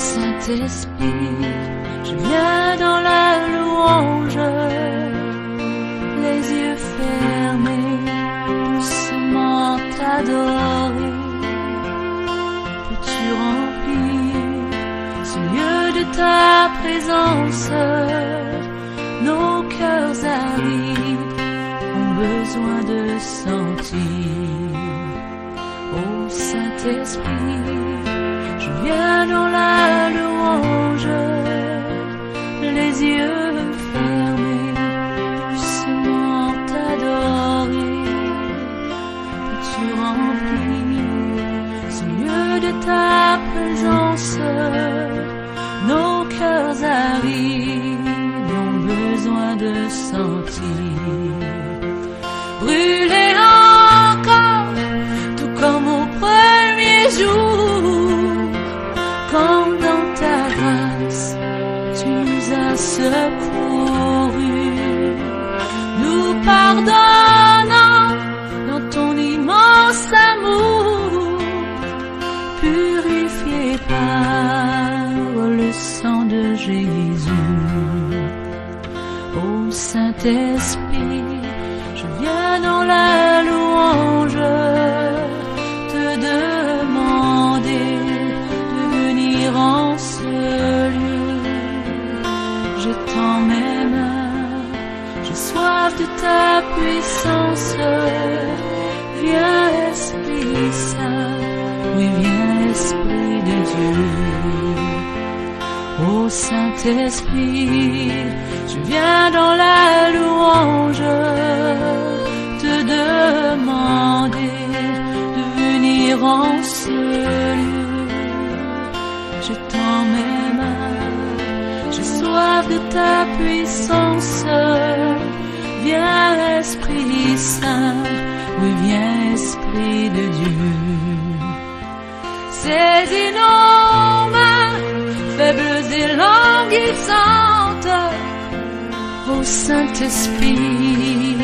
Saint-Esprit, je viens dans la louange, les yeux fermés, doucement t'adorer. Peux-tu remplir ce lieu de ta présence? Nos cœurs arides ont besoin de sentir. Ô Saint-Esprit, dans la louange, les yeux fermés, doucement t'adorer. Peux-tu remplir ce lieu de ta présence? Nos cœurs arides ont besoin de sentir. Nous Saint-Esprit, je viens dans la louange Saint-Esprit,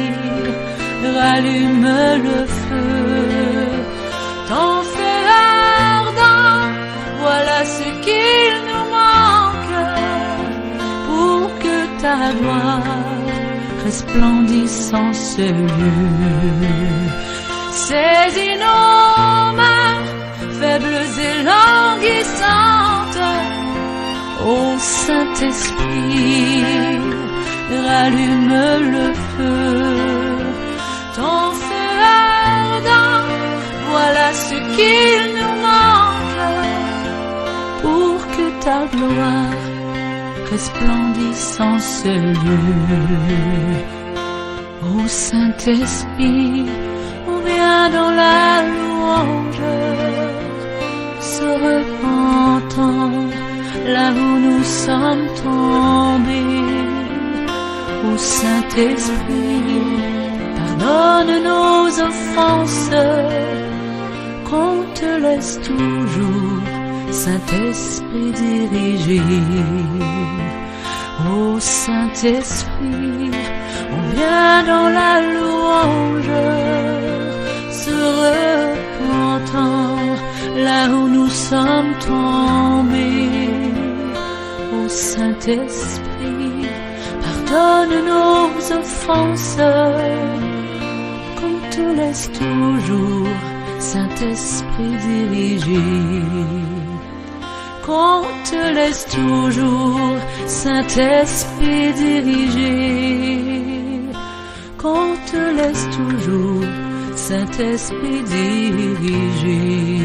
rallume le feu. Ton feu ardent, voilà ce qu'il nous manque pour que ta gloire resplendisse en ce lieu. Saisis nos mains, faibles et languissantes. Ô Saint-Esprit, rallume le feu. Ton feu ardent, voilà ce qu'il nous manque pour que ta gloire resplendisse en ce lieu. Ô Saint-Esprit, on vient dans la louange, se repentant là où nous sommes tombés. Saint-Esprit, pardonne nos offenses, qu'on te laisse toujours, Saint-Esprit diriger. Ô Saint-Esprit, on vient dans la louange, se repentant là où nous sommes tombés. Ô Saint-Esprit, pardonne nos offenses, qu'on te laisse toujours, Saint-Esprit diriger qu'on te laisse toujours, Saint-Esprit diriger, qu'on te laisse toujours, Saint-Esprit diriger.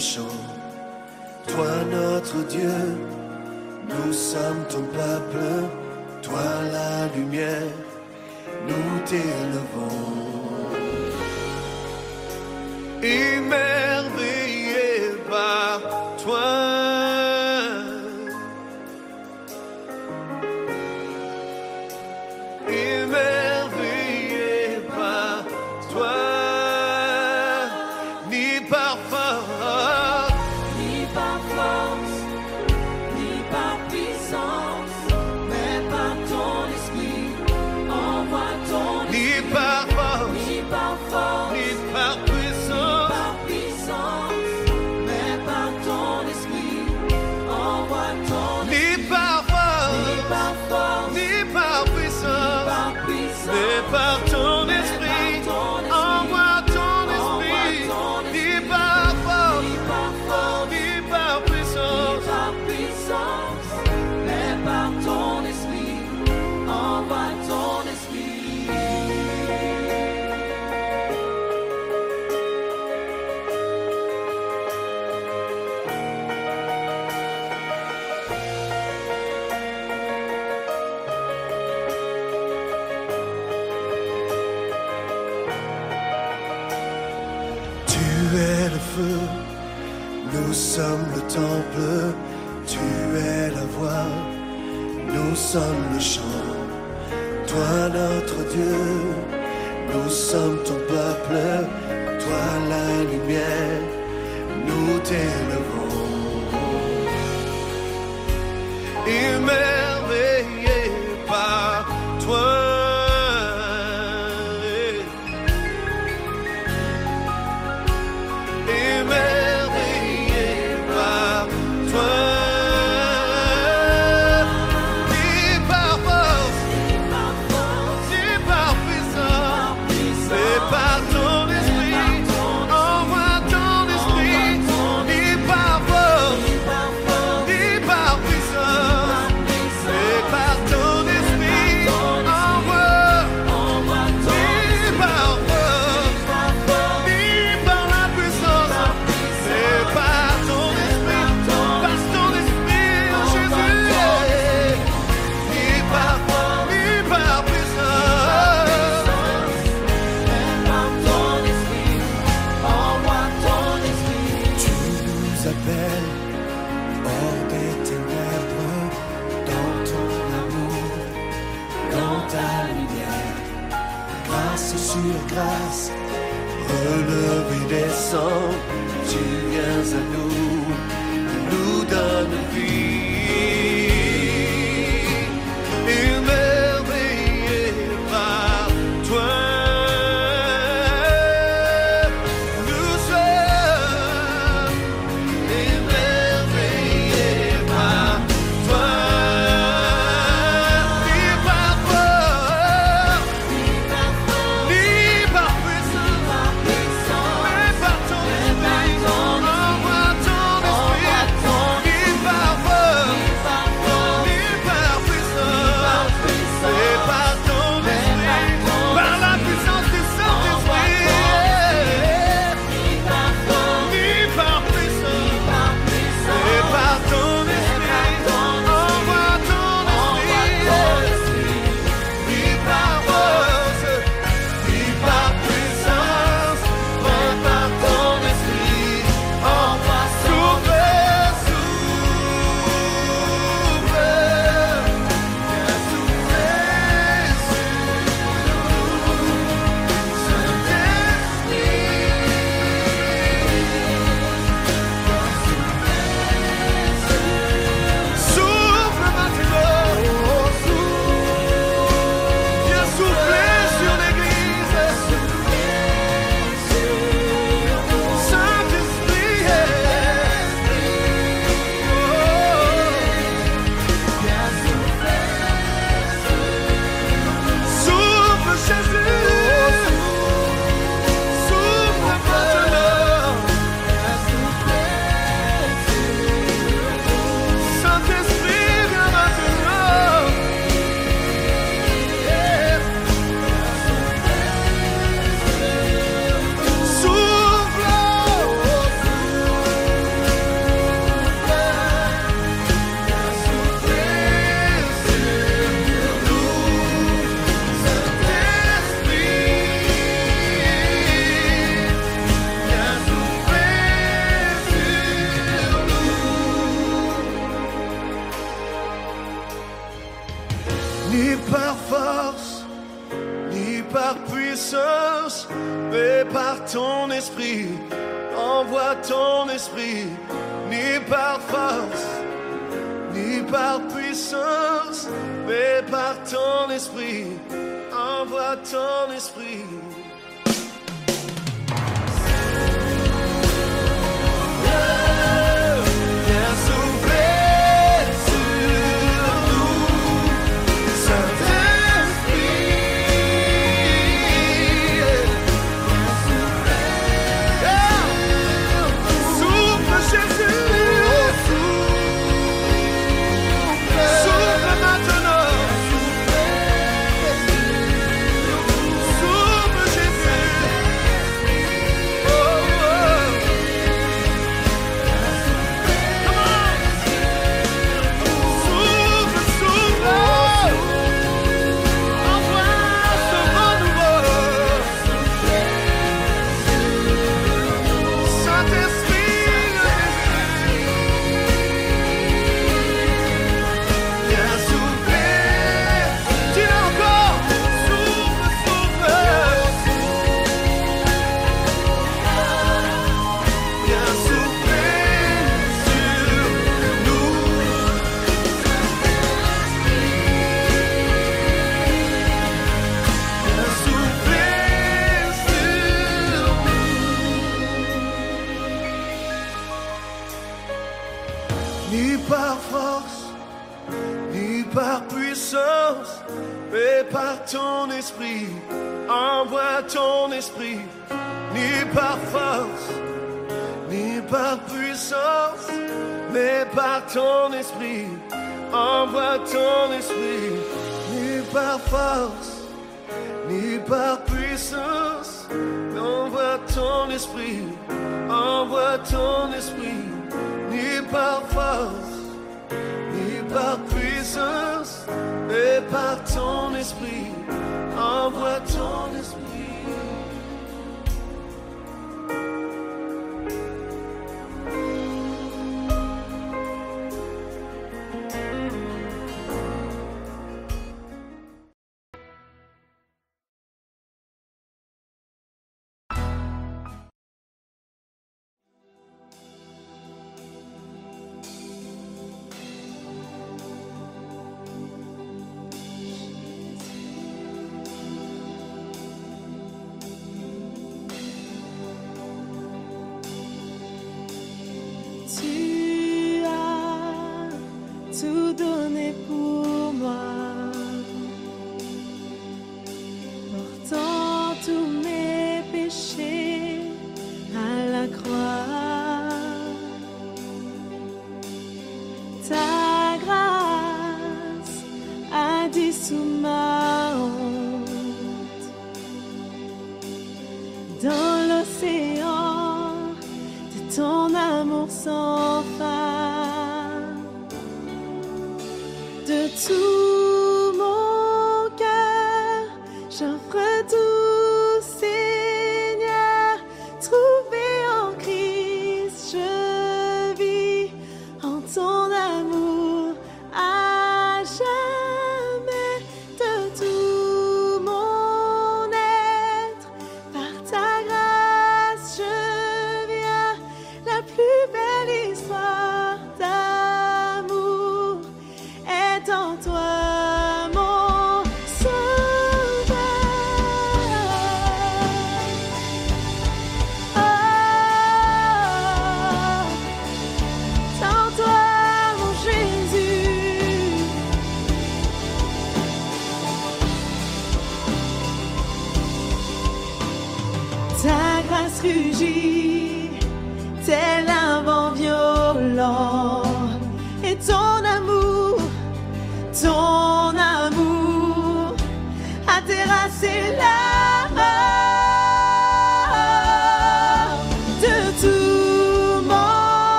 Toi notre Dieu, nous sommes ton peuple, toi la lumière, nous t'élevons. peur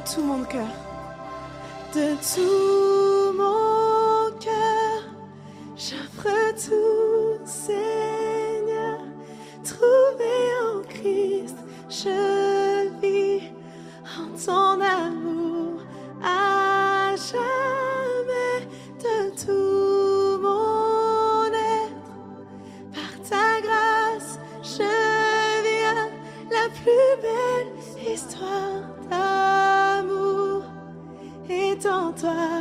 tout mon cœur, de tout toi,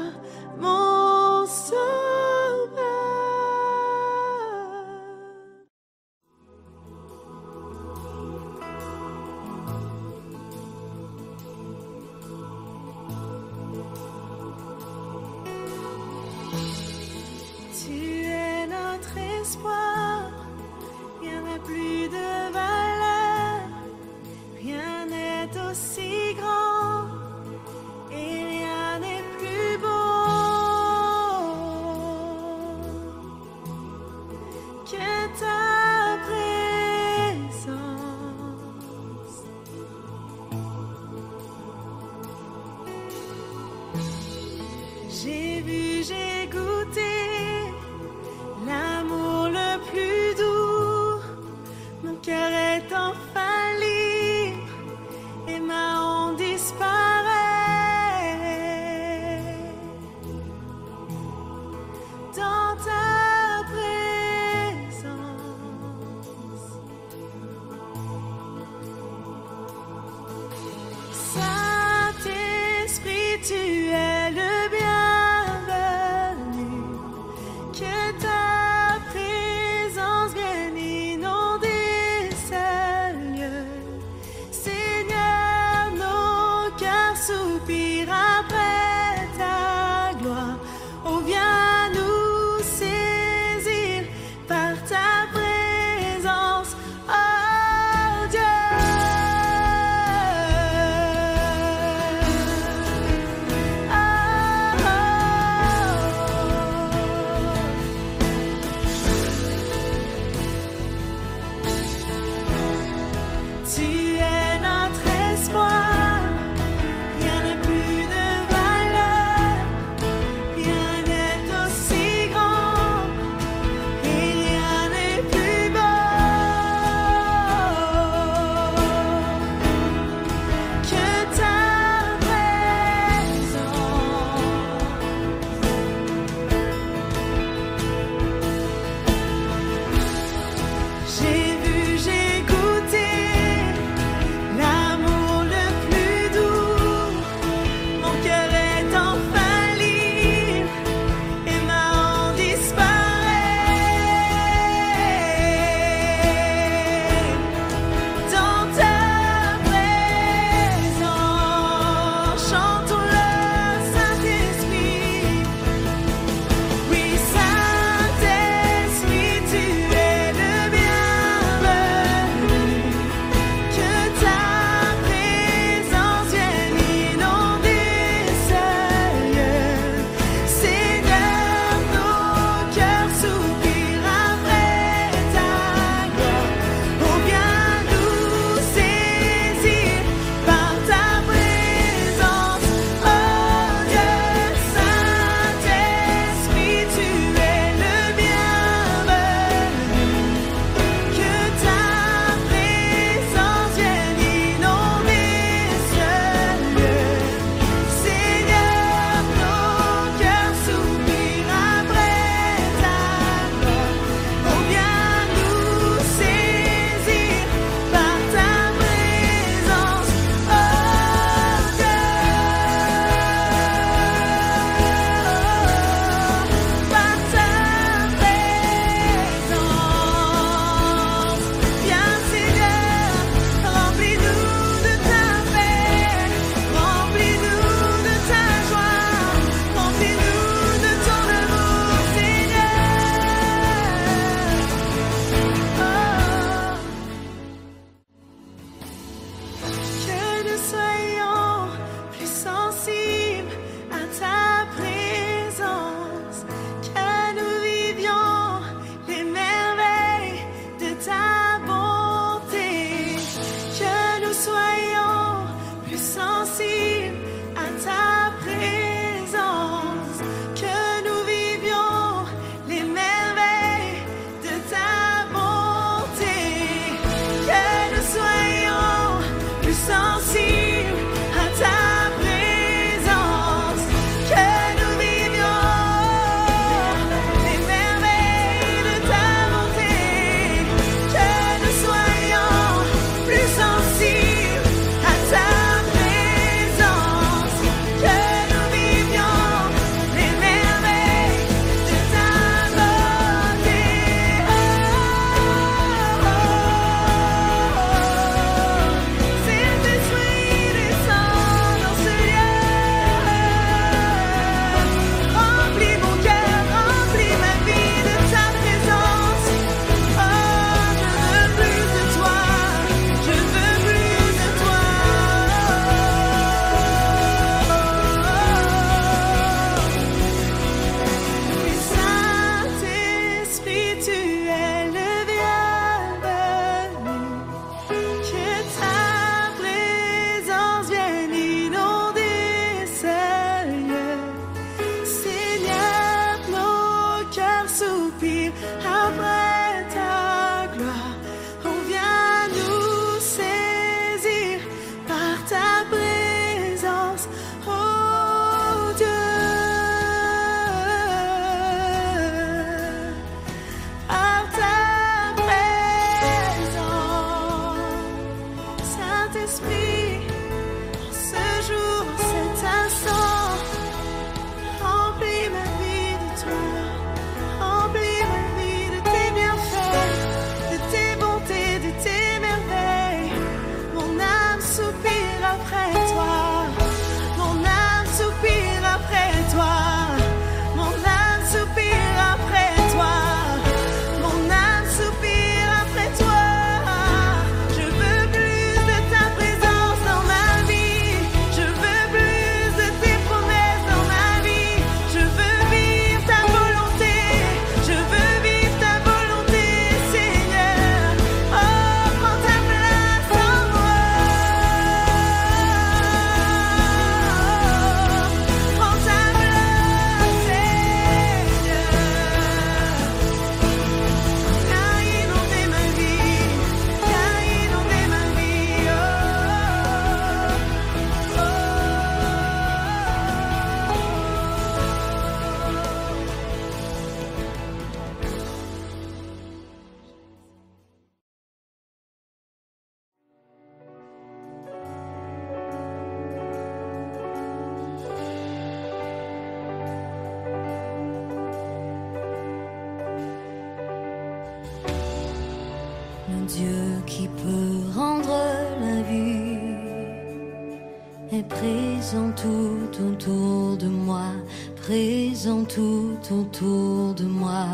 est présent tout autour de moi, présent tout autour de moi.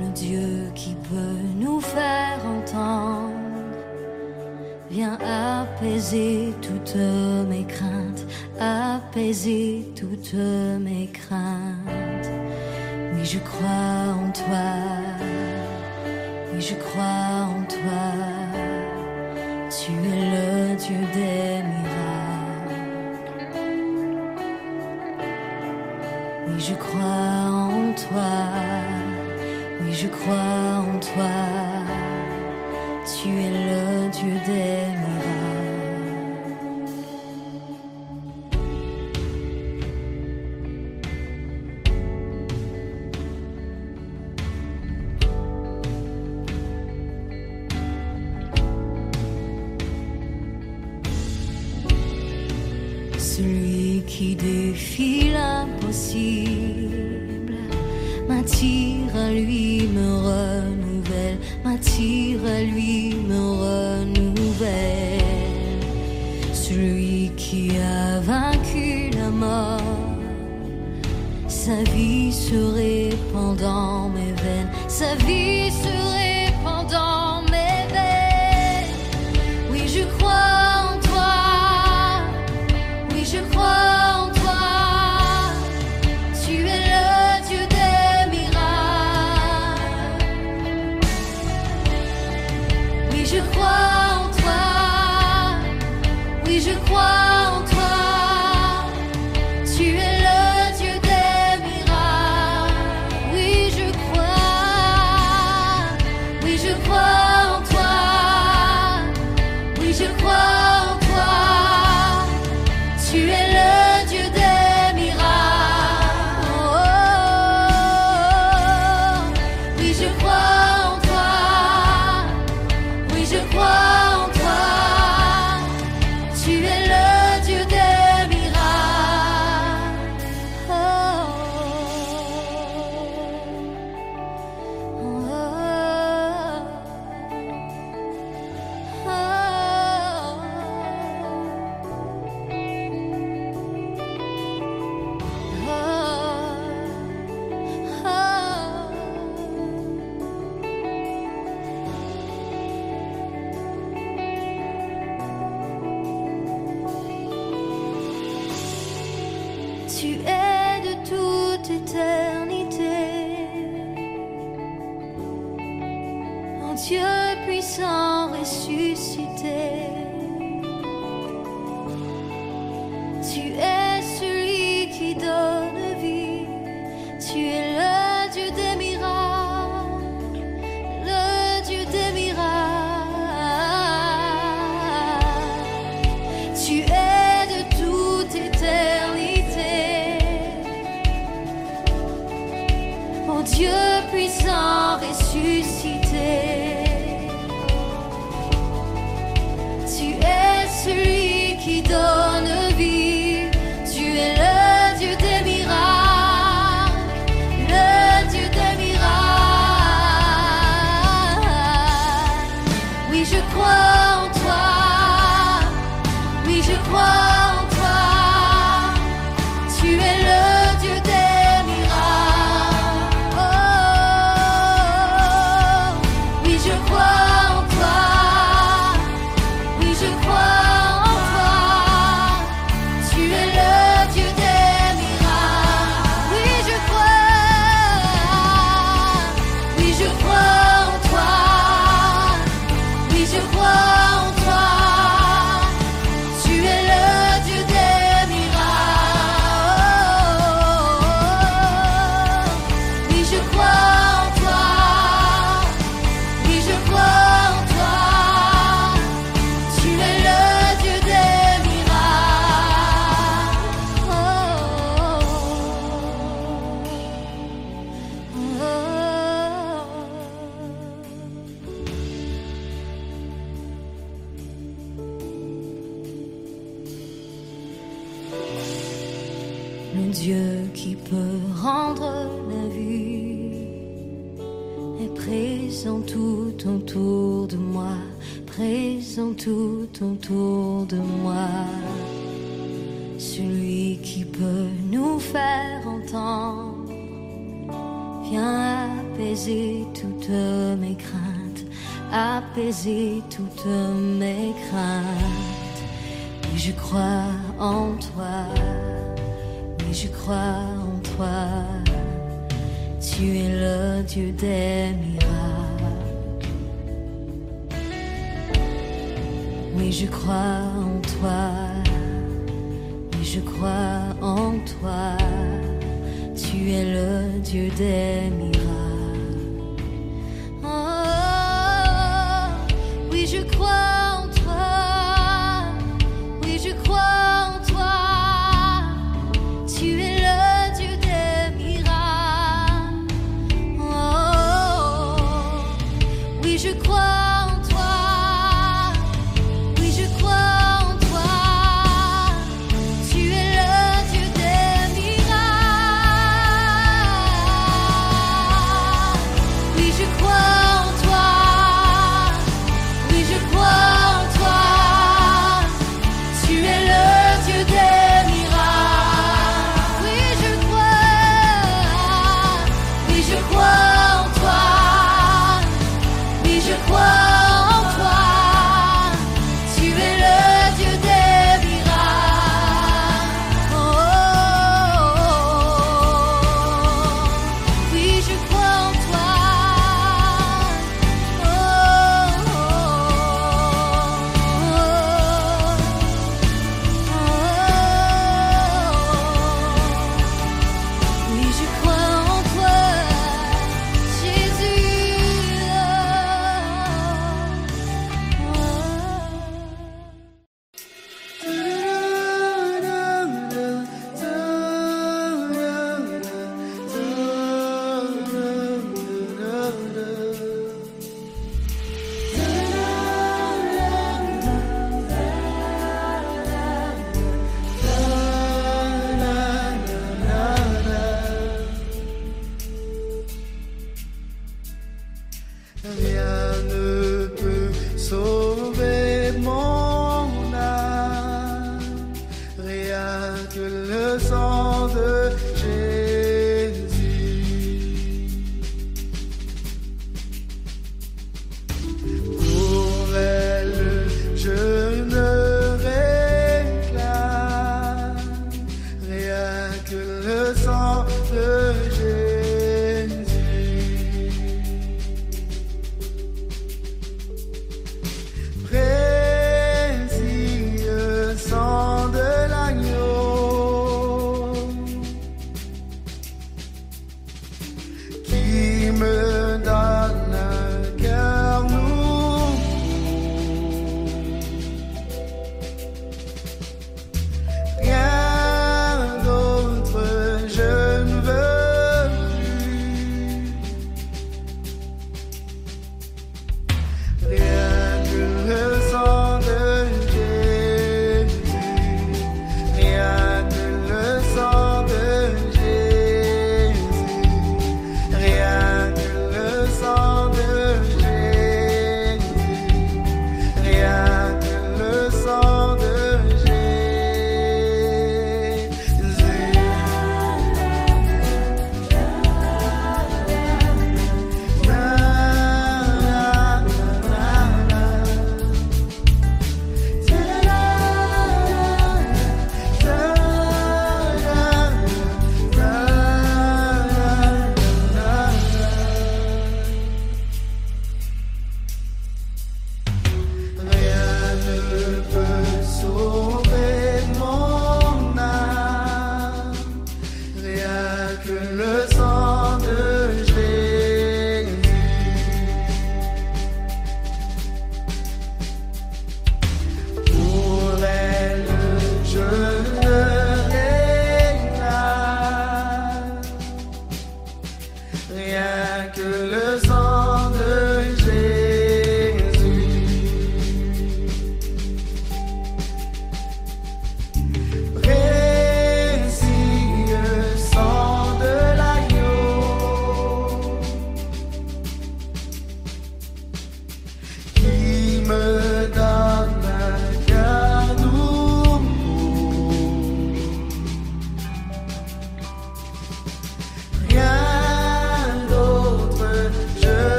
Le Dieu qui peut nous faire entendre, vient apaiser toutes mes craintes, apaiser toutes mes craintes. Oui, je crois en toi, oui, je crois en toi. Tu es le Dieu des je crois en toi, oui je crois en toi, tu es le Dieu des tout autour de moi. Celui qui peut nous faire entendre, viens apaiser toutes mes craintes, apaiser toutes mes craintes. Et je crois en toi, et je crois en toi. Tu es le Dieu des miracles. Et je crois en toi, Et je crois en toi. Tu es le Dieu des miracles. still a song.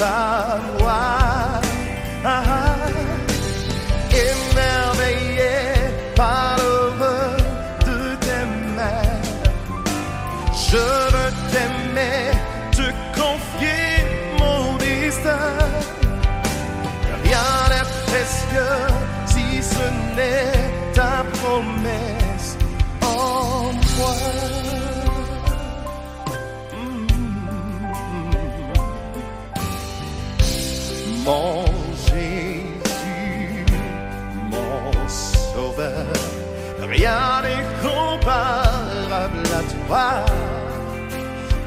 time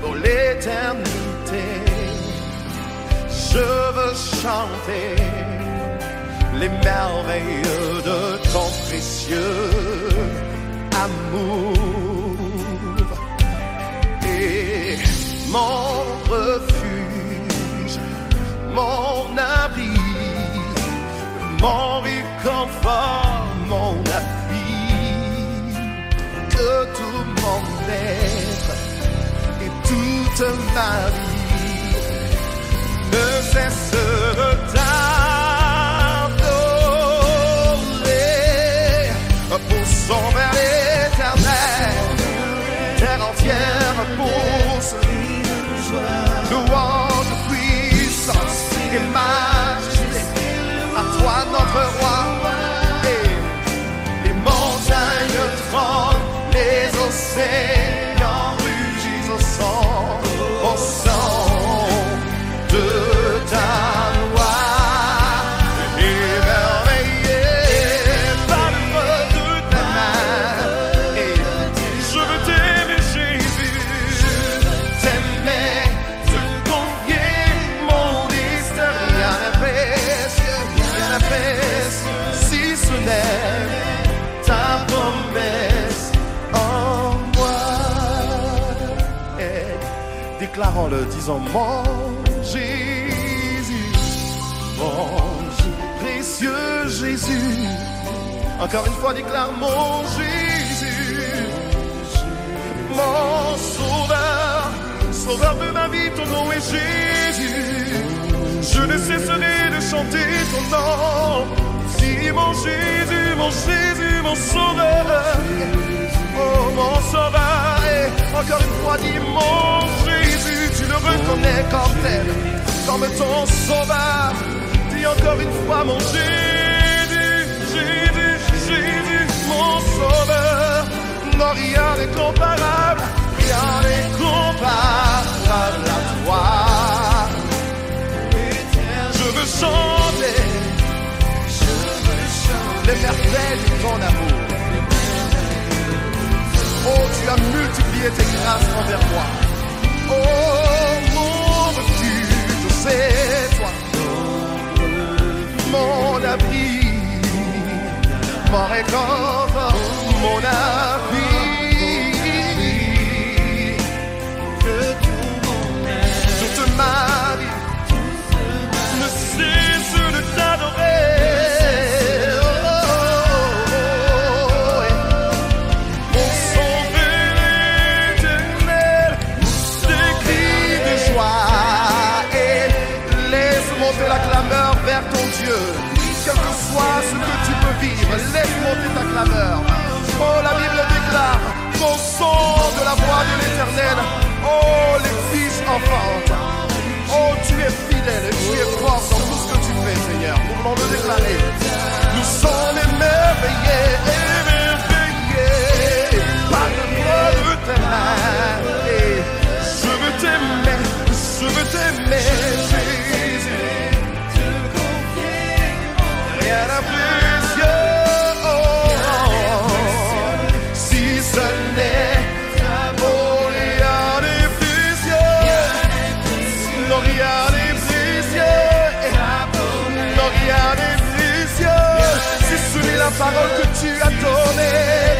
pour l'éternité. Je veux chanter les merveilles de ton précieux amour. Et mon refuge, mon abri, mon réconfort, mon appui, tout et toute ma vie. Ne cesse d'adorer pour son vers l'éternel, terre entière pousse déclarons-le, disons mon Jésus, mon précieux Jésus. Encore une fois, déclare mon Jésus, mon sauveur, sauveur de ma vie, ton nom est Jésus. Je ne cesserai de chanter ton nom. Si mon Jésus, mon Jésus, mon sauveur, oh mon sauveur, encore une fois, dis mon Jésus, le reconnais comme tel, comme ton sauveur. Dis encore une fois, mon Jésus, Jésus, Jésus, mon sauveur. Non, rien n'est comparable, rien n'est comparable à toi. Je veux chanter, les merveilles de ton amour. Oh, tu as multiplié tes grâces envers moi. Oh, mon refuge, c'est toi. Mon abri, mon réconfort, mon appui. La Bible déclare ton son de la voix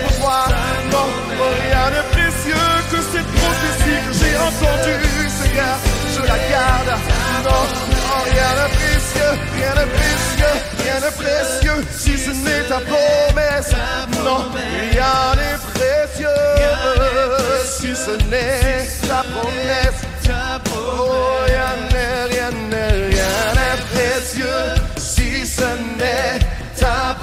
pour moi. Non, rien n'est précieux que cette prophétie que j'ai entendue, Seigneur. Je la garde. Non, rien n'est précieux. Rien n'est précieux. Rien n'est précieux. Si ce n'est ta promesse. Non, rien n'est précieux. Si ce n'est ta promesse. Oh, rien n'est, rien n'est, rien n'est précieux si ce n'est ta promesse.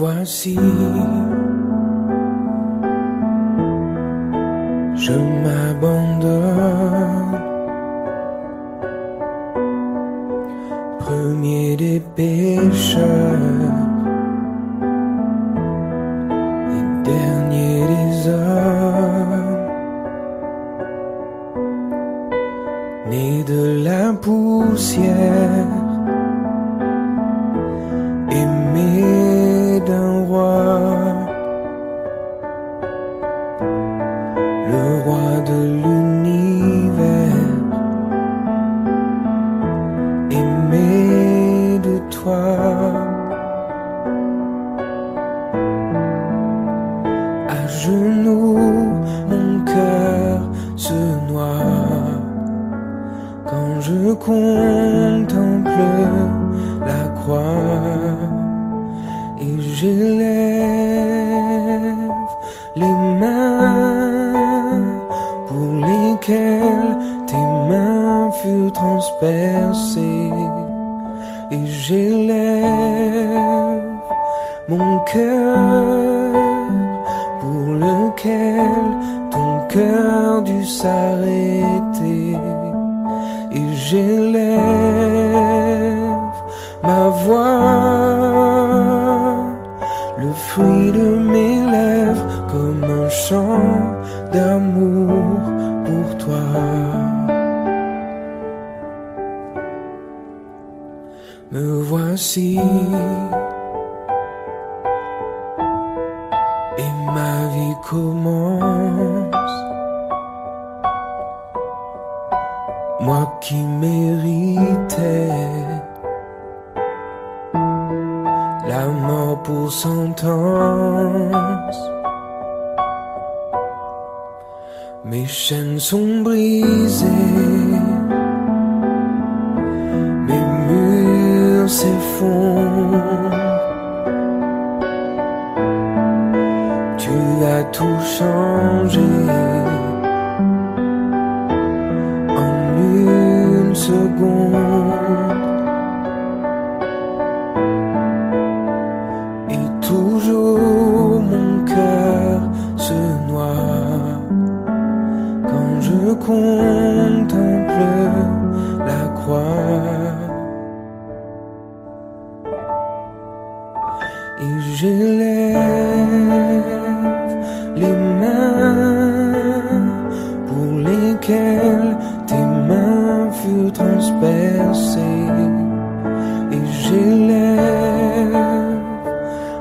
vivo. Et j'élève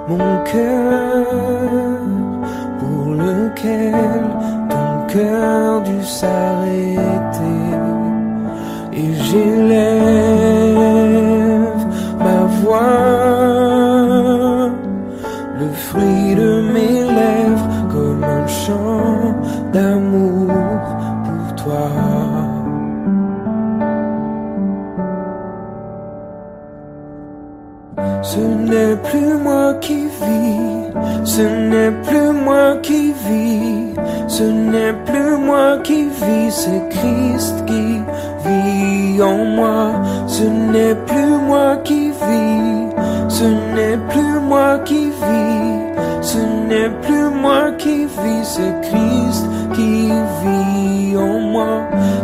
mon cœur pour lequel ton cœur dut s'arrêter. Et j'élève ce n'est plus moi qui vis, ce n'est plus moi qui vis, c'est Christ qui vit en moi. Ce n'est plus moi qui vis, ce n'est plus moi qui vis, ce n'est plus moi qui vis, c'est Christ qui vit en moi.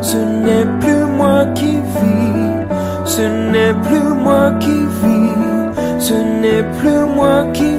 Ce n'est plus moi qui vis, ce n'est plus moi qui vis. Ce n'est plus moi qui